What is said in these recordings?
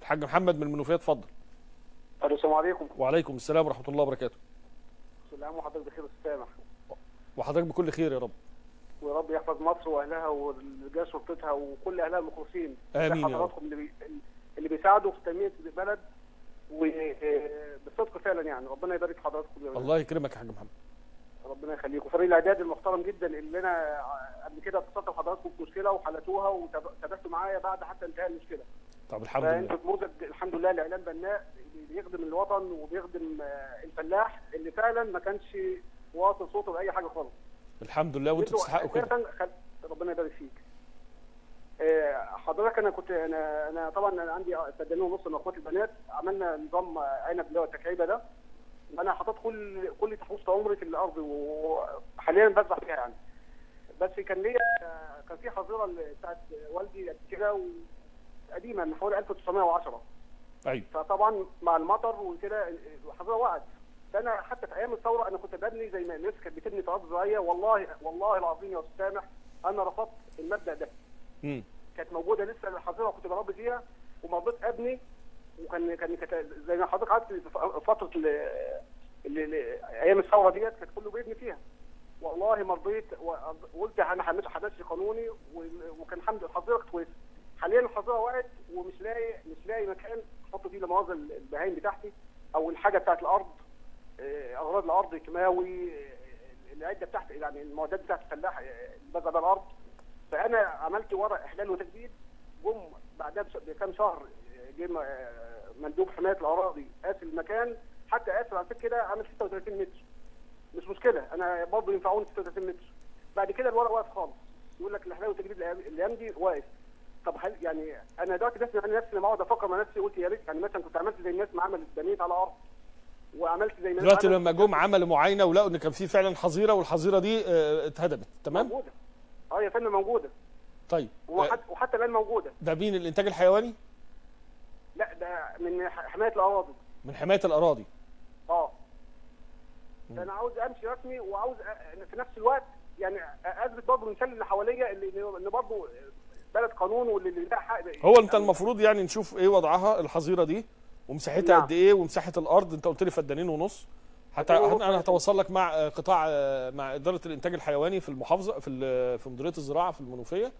الحاج محمد من المنوفية اتفضل. السلام عليكم. وعليكم السلام ورحمة الله وبركاته. كل عام وحضرتك بخير وسامح وحضرتك بكل خير يا رب. ويا رب يحفظ مصر وأهلها ورجال شرطتها وكل أهلها المخلصين. آمين يا رب. اللي بي... اللي بيساعدوا في تنمية البلد وبالصدق فعلا يعني. ربنا يبارك في حضراتكم يا رب. الله يكرمك يا حاج محمد. ربنا يخليكم. فريق الأعداد المحترم جدا اللي أنا قبل كده اتصلت بحضراتكم في مشكله وحلتوها وتابعتوا معايا بعد حتى انتهاء المشكلة. طب الحمد لله. نموذج الحمد لله لاعلام بناء بيخدم الوطن وبيخدم آه، الفلاح اللي فعلا ما كانش واصل صوته بأي حاجة خالص. الحمد لله وأنتوا أنتوا تستحقوا كده. خل... ربنا يبارك فيك. آه، حضرتك أنا كنت أنا أنا طبعا أنا عندي فدانين ونص من اخواتي البنات عملنا نظام عنب اللي هو التكعيبة ده. أنا حطيت كل كل تحويشه عمري في الأرض وحاليا بزرع فيها يعني. بس كان ليا كان في حظيرة بتاعت والدي كده قديمه من حوالي 1910 أيوه فطبعا مع المطر وكده الحظيره وقعت. فانا حتى في أيام الثورة أنا كنت ببني زي ما الناس كانت بتبني طرق زراعيه والله والله العظيم يا أستاذ سامح أنا رفضت المبدأ ده. امم كانت موجودة لسه الحظيره كنت بربي فيها وما رضيت أبني وكان كان كانت زي ما حضرتك عارف في فترة أيام الثورة ديت كانت كله بيبني فيها. والله ما رضيت وقلت أنا همشي همشي قانوني وكان الحمد لله الحظيره كانت كويسه حاليا الحظيره وقعت ومش لاقي مش لاقي مكان أحط فيه لمؤاخذه البهايم بتاعتي أو الحاجة بتاعت الأرض آه، أغراض الأرض كيماوي آه، العدة بتاعت يعني المعدات بتاعت الفلاح آه، اللي بزرع بيها الأرض. فأنا عملت ورق احلال وتجديد جم بعدها بكام شهر آه، جه آه، مندوب حماية الأراضي قاس المكان حتى قاس على فكره كده عامل 36 متر. مش مشكلة أنا برضه ينفعوني 36 متر. بعد كده الورق واقف خالص. يقول لك الاحلال والتجديد الأيام دي واقف. طب هل يعني أنا دلوقتي بسمع نفسي لما اقعد أفكر مع نفسي قلت يا ريت يعني مثلا كنت عملت زي الناس ما عملت بنيت على أرض وعملت زي ما الناس دلوقتي لما جم عملوا معاينة ولقوا إن كان في فعلا حظيرة والحظيرة دي آه، اتهدمت تمام؟ موجودة. أه يا فندم موجودة. طيب آه، وحتى, وحتى الآن موجودة. ده مين الإنتاج الحيواني؟ لا ده من حماية الأراضي. من حماية الأراضي. أه. فأنا عاوز أمشي رسمي وعاوز في نفس الوقت يعني أثبت برضه المثال اللي حواليا اللي ان برضه بلد قانون واللي اللي لها حق هو انت المفروض يعني نشوف إيه وضعها الحظيرة دي ومساحتها نعم. قد إيه ومساحة الأرض. انت قلت لي فدانين ونص. حتى. أنا هتوصل لك مع قطاع مع إدارة الإنتاج الحيواني في المحافظة في في مديرية الزراعة في المنوفية.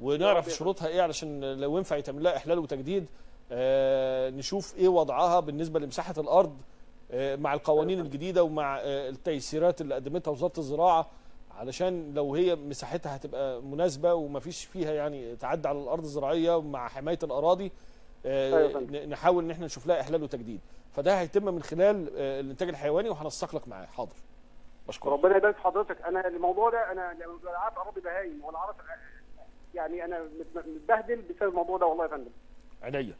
ونعرف شروطها إيه علشان لو ينفع يتعمل لها إحلال وتجديد. آه، نشوف إيه وضعها بالنسبة لمساحة الأرض آه، مع القوانين الجديدة ومع آه، التيسيرات اللي قدمتها وزارة الزراعة. علشان لو هي مساحتها هتبقى مناسبة ومفيش فيها يعني تعدي على الأرض الزراعية مع حماية الأراضي آه، أيوة نحاول إن إحنا نشوف لها إحلال وتجديد. فده هيتم من خلال آه، الإنتاج الحيواني وهنسق لك معاه. حاضر. بشكرك. ربنا يبارك في حضرتك. أنا الموضوع ده أنا لا عارف اراضي بهايم ولا عارف يعني أنا مت- متبهدل بسبب الموضوع ده والله يا فندم. عينيا.